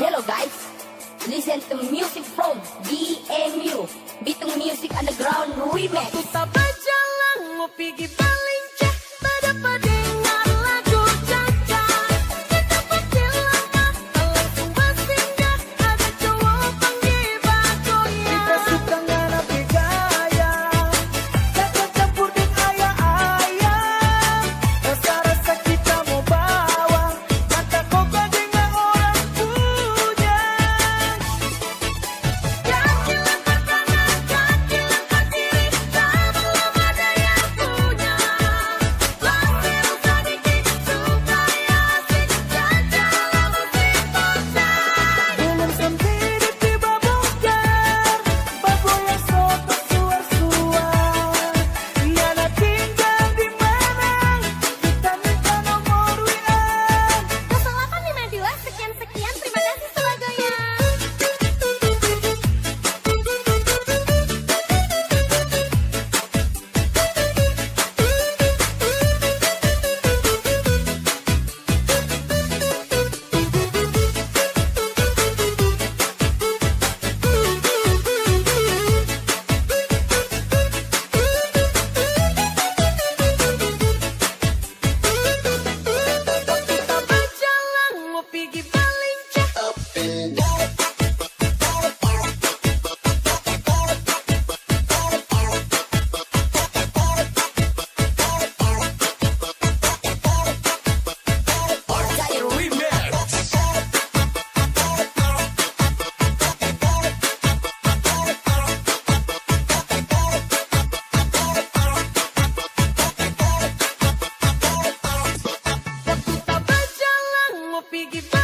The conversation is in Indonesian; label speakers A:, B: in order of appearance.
A: Hello guys, listen to music from DMU Bitung Music Underground Remix.
B: Tuta jalan mau pergi piggyback.